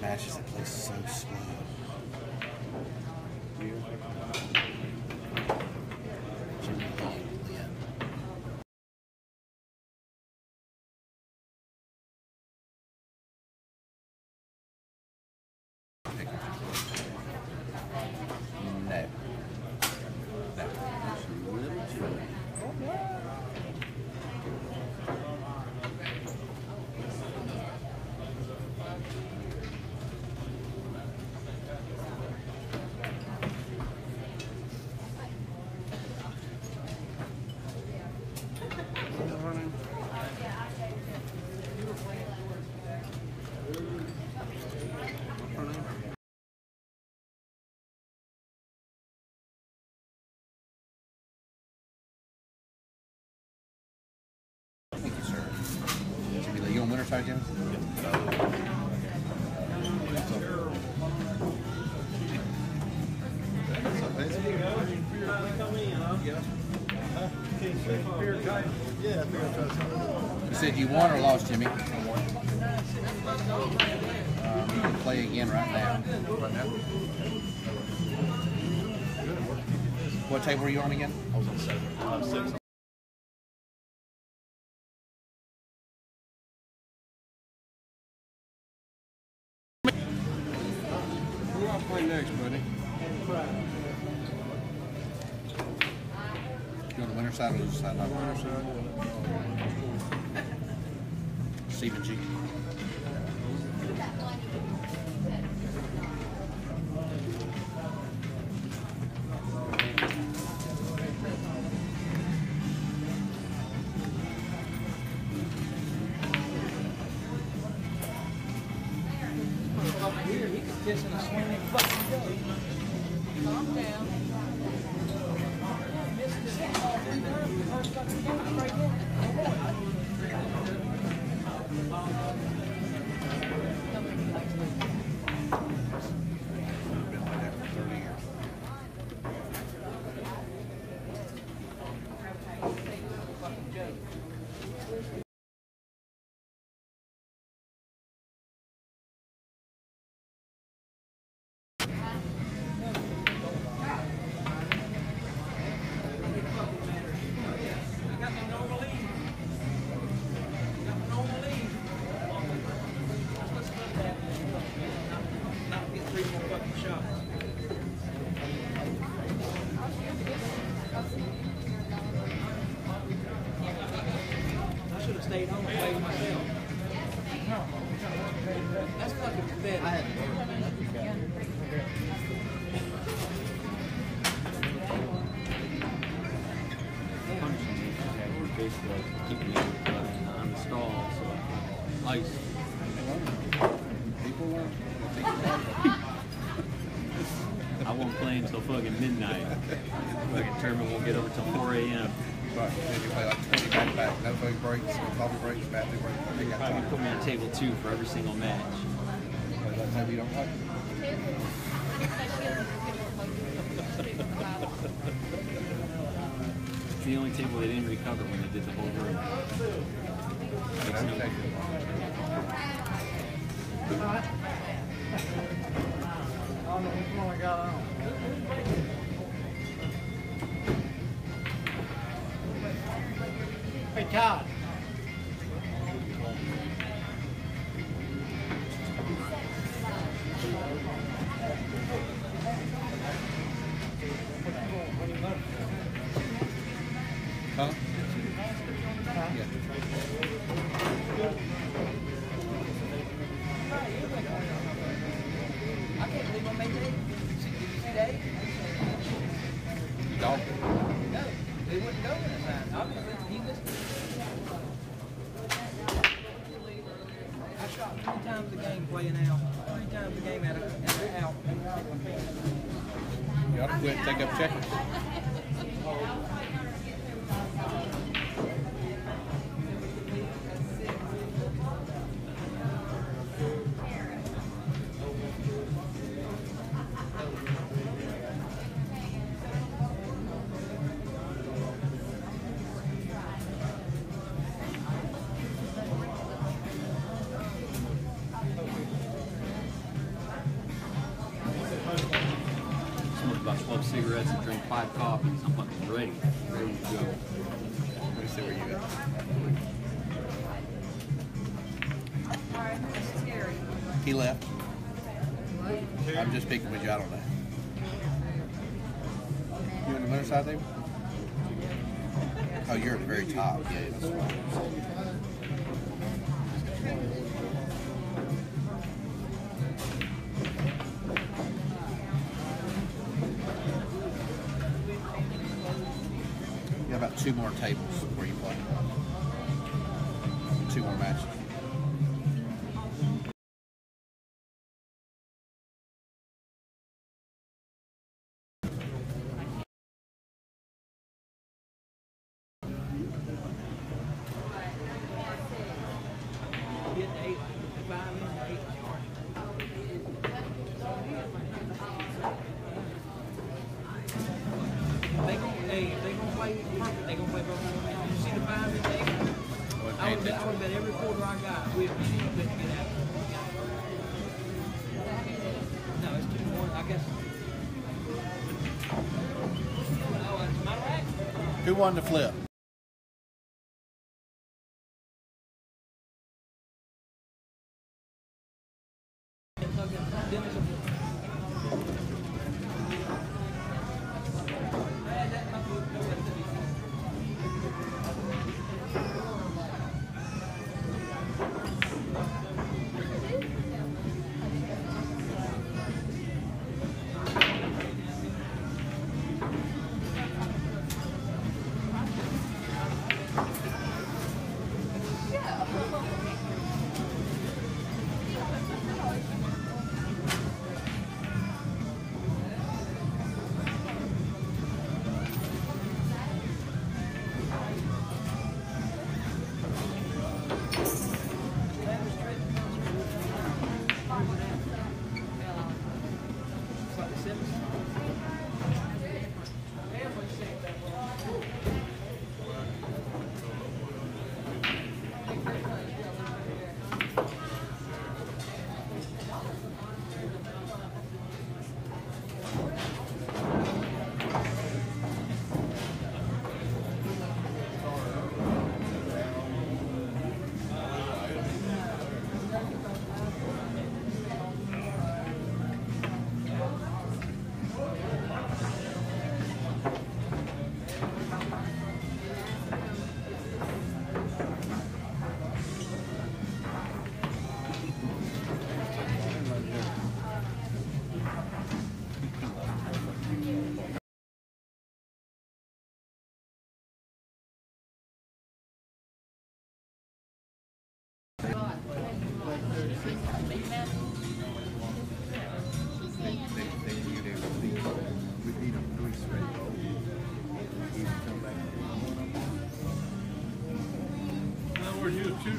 smashes that place so slow. You said you won or lost, Jimmy? Um, you can play again right now. Right now. What table were you on again? I was on seven. Who side or the side? Stephen G. keeping it on the stall, so ice. People are. I won't play until fucking midnight. Fucking tournament won't get over till 4 a.m. Right. Then you play like 20 back back. No food breaks, no coffee breaks, bathroom breaks. You got Probably time. put me on table two for every single match. Play that table you don't like. It's the only table they didn't recover when they did the whole room. Makes no Hey, Todd. They wouldn't go in the. Obviously, he missed. I shot three times a game playing out. Three times a game at a, at a out. You ought to quit and take up checkers. cigarettes and drink five coffees. I'm fucking ready, ready to go. Let me see where you at. He left. I'm just speaking with you. I don't know. You on the winter side table? Oh, you're at the very top. Yeah, that's right. Two more tables where you play. Two more matches. Who won the flip?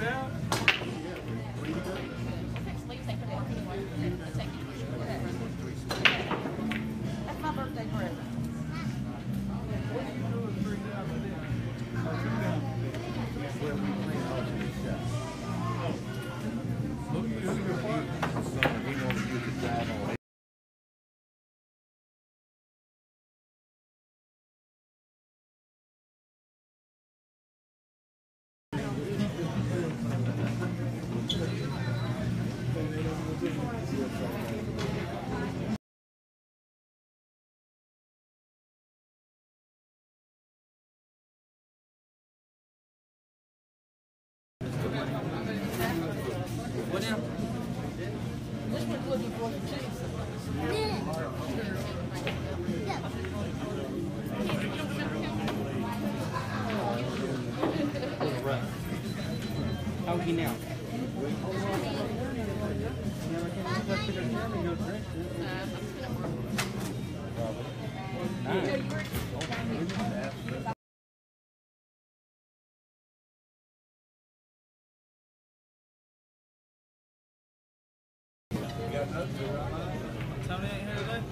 Words, He now? Tony ain't here today?